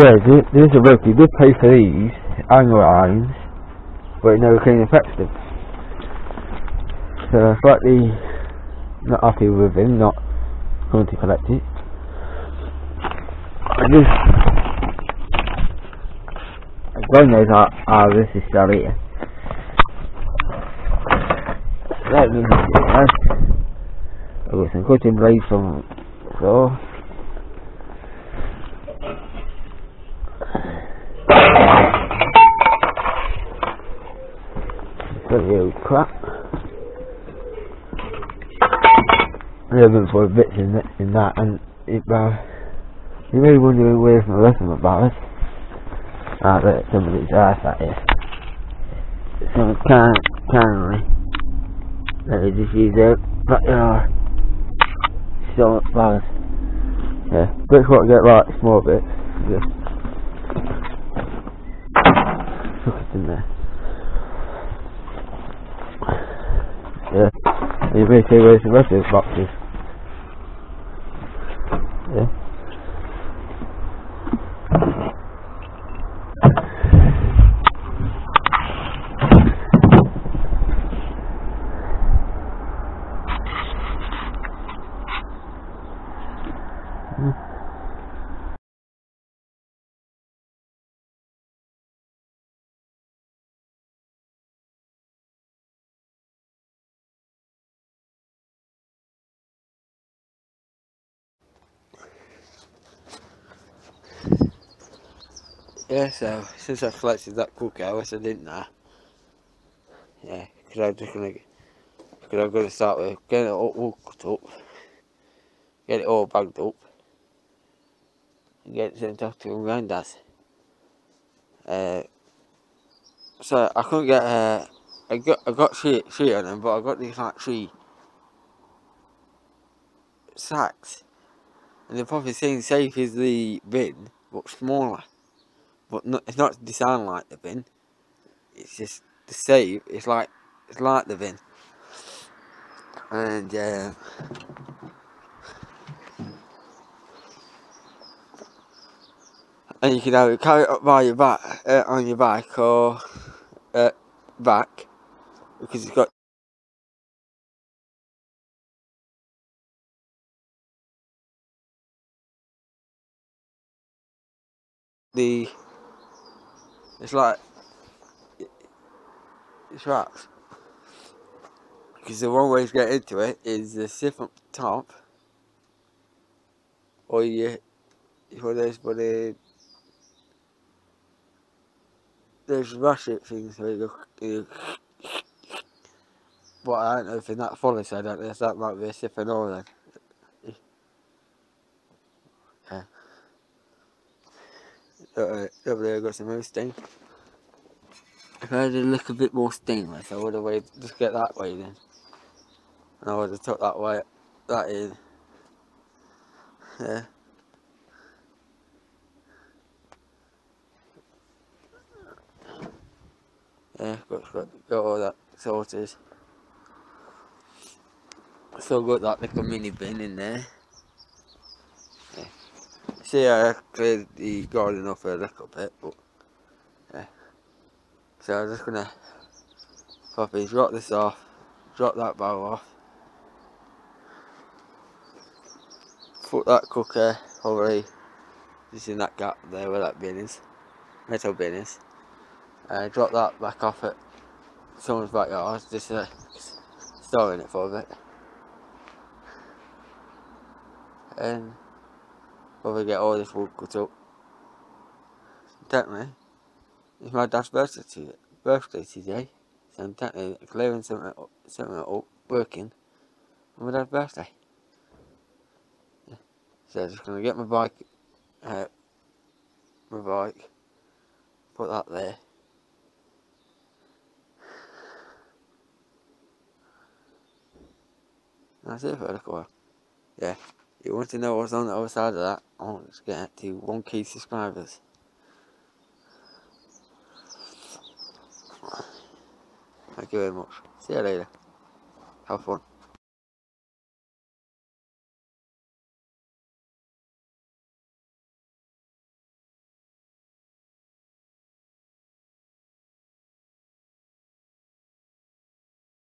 yeah, there, there's a book. You did pay for these angle lines, but it never came effective. So slightly not happy with him, not going to collect it. I just God knows how, how this is still here. Let me know, guys. I've got some cutting blades from the floor. Crap. I for in, that- in that and it uh, you really wonder where's my rest of my barrels. Ah, look, somebody's ass out here. Some can cannery. Let me just use their backyard. So barrels. Yeah, bricks what get right, small bits. Just chuck it in there. Yeah. And you may say where's the rest of the boxes. Yeah. Yeah, so since I collected that cooker, which I didn't I? Yeah, because I'm just gonna, because I'm gonna start with getting it all, cut up, get it all bagged up, and get it sent off to my granddad's. Uh, so I couldn't get, uh, I got, I got sheet, sheet on them, but I got these like three sacks, and they're probably same safe as the bin, but smaller. But not, it's not designed like the bin. It's just the save. It's like it's like the bin. And uh, and you can either carry it up by your back uh, on your back or uh, back because it's got the it's like it's rats because the one way to get into it is the sip up top or you there's but uh, there's ratchet things where you, but I don't know if in that follows so I don't know if that might be a sip and all then uh, over there got some more stain if I had a look a bit more stainless I would have waited just get that way then and I would have took that way that in yeah Yeah, got, got, got all that sorted. Still got that little mini bin in there. See, I cleared the garden off a little bit, but yeah. So I'm just gonna pop probably drop this off, drop that bowl off, put that cooker already just in that gap there where that bin is, metal bin is. Uh, drop that back off at someone's backyard, just uh, storing it for a bit. And probably get all this wood cut up. Technically, it's my dad's birthday today, birthday today. So I'm technically clearing something up, something up working on my dad's birthday. So I'm just gonna get my bike, uh, my bike, put that there. That's it for little while. Yeah. You want to know what's on the other side of that? Want to get to 1k subscribers. Thank you very much. See you later. Have fun.